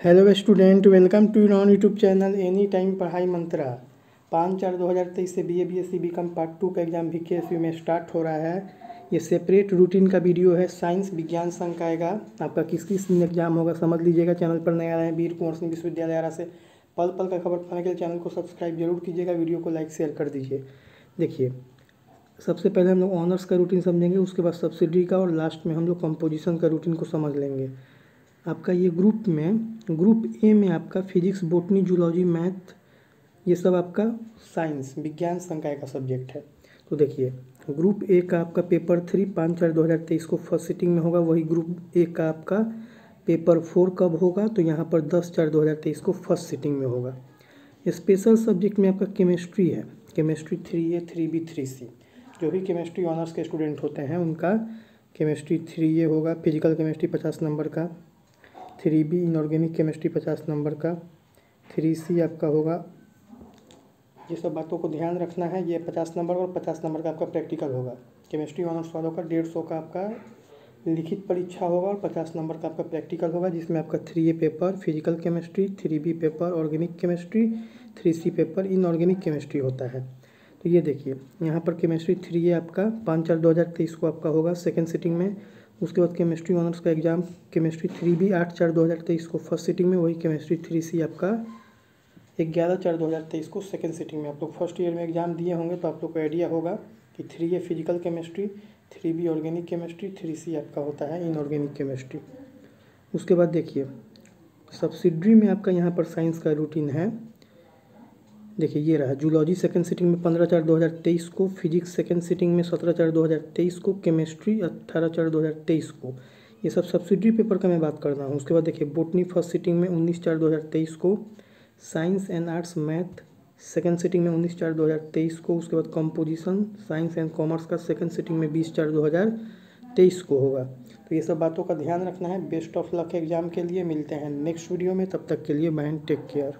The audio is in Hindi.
Hello student welcome to non YouTube channel any time पढ़ाई मंत्रा पाँच चार दो हज़ार तेईस से B A B S C B com part two का एग्ज़ाम भी के में स्टार्ट हो रहा है। ये सेपरेट रूटीन का वीडियो है साइंस विज्ञान संघ का आएगा आपका किस किस एग्ज़ाम होगा, समझ लीजिएगा। चैनल पर नया रहे वीर कुंवर सिंह विश्वविद्यालय आरा से पल पल का खबर पाने के लिए चैनल को सब्सक्राइब ज़रूर कीजिएगा। वीडियो को लाइक शेयर कर दीजिए। देखिए, सबसे पहले हम लोग ऑनर्स का रूटीन समझेंगे, उसके बाद सब्सिडी का और लास्ट में हम लोग कंपोजिशन का रूटीन को समझ लेंगे। आपका ये ग्रुप में ग्रुप ए में आपका फिजिक्स, बोटनी, जूलॉजी, मैथ, ये सब आपका साइंस, विज्ञान, संकाय का सब्जेक्ट है। तो देखिए, ग्रुप ए का आपका पेपर थ्री, पाँच चार दो हज़ार तेईस को फ़र्स्ट सिटिंग में होगा, वही ग्रुप ए का आपका पेपर फोर कब होगा तो यहाँ पर दस चार दो हज़ार तेईस को फ़र्स्ट सिटिंग में होगा। स्पेशल सब्जेक्ट में आपका केमिस्ट्री है, chemistry three A, three B, three C. जो भी केमिस्ट्री ऑनर्स के स्टूडेंट होते हैं, उनका केमिस्ट्री थ्री ए होगा, फ़िज़िकल केमिस्ट्री पचास नंबर का। थ्री बी इनऑर्गेनिक केमिस्ट्री पचास नंबर का। थ्री सी आपका होगा। ये सब बातों को ध्यान रखना है। ये पचास नंबर और पचास नंबर का आपका प्रैक्टिकल होगा। केमिस्ट्री ऑनर्स वालों का डेढ़ सौ का आपका लिखित परीक्षा होगा और पचास नंबर का आपका प्रैक्टिकल होगा, जिसमें आपका three A paper physical chemistry three B paper organic chemistry three C paper inorganic chemistry होता है। तो ये देखिए, यहाँ पर केमिस्ट्री थ्री ए आपका पाँच चार दो हज़ार तेईस को आपका होगा। सेकेंड सिटिंग में उसके बाद केमिस्ट्री ऑनर्स का एग्ज़ाम केमिस्ट्री थ्री बी आठ चार दो हज़ार तेईस को फ़र्स्ट सिटिंग में, वही केमिस्ट्री थ्री सी आपका ग्यारह चार दो हज़ार तेईस को सेकेंड सिटिंग में। आप लोग फ़र्स्ट ईयर में एग्ज़ाम दिए होंगे तो आप लोग को आइडिया होगा कि three A physical chemistry three B organic chemistry three C आपका होता है इनऑर्गेनिक केमिस्ट्री उसके बाद देखिए सब्सिडरी में आपका यहाँ पर साइंस का रूटीन है। देखिए, ये रहा जूलॉजी सेकंड सिटिंग में पंद्रह चार दो हज़ार तेईस को फिजिक्स सेकंड सिटिंग में सत्रह चार दो हज़ार तेईस को केमिस्ट्री अट्ठारह चार दो हज़ार तेईस को। ये सब सब्सिडरी पेपर का मैं बात कर रहा हूँ। उसके बाद देखिए बोटनी फ़र्स्ट सिटिंग में उन्नीस चार दो हज़ार तेईस को science and arts math second sitting में उन्नीस चार दो हज़ार तेईस को, उसके बाद कंपोजिशन साइंस एंड कॉमर्स का सेकेंड सिटिंग में बीस चार दो हज़ार तेईस को होगा। तो ये सब बातों का ध्यान रखना है। बेस्ट ऑफ़ लक एग्ज़ाम के लिए मिलते हैं नेक्स्ट वीडियो में। तब तक के लिए बैंड टेक केयर